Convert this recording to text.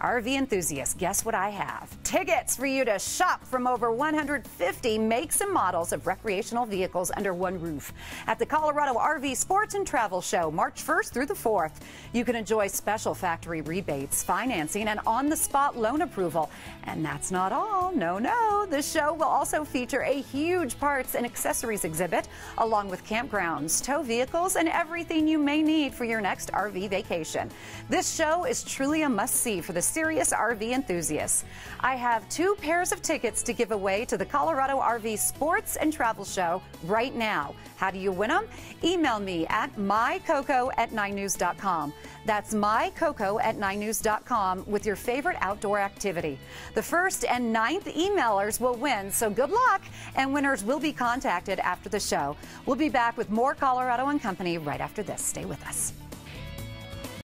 RV enthusiasts, guess what I have? Tickets for you to shop from over 150 makes and models of recreational vehicles under one roof at the Colorado RV Sports and Travel Show, March 1st through the 4th. You can enjoy special factory rebates, financing, and on the spot loan approval. And that's not all. No, no. The show will also feature a huge parts and accessories exhibit, along with campgrounds, tow vehicles, and everything you may need for your next RV vacation. This show is truly a must see for the serious RV enthusiasts. I have two pairs of tickets to give away to the Colorado RV Sports and Travel Show right now. How do you win them? Email me at mycoco at 9news.com. That's mycoco at 9news.com with your favorite outdoor activity. The first and ninth emailers will win, so good luck, and winners will be contacted after the show. We'll be back with more Colorado and Company right after this. Stay with us.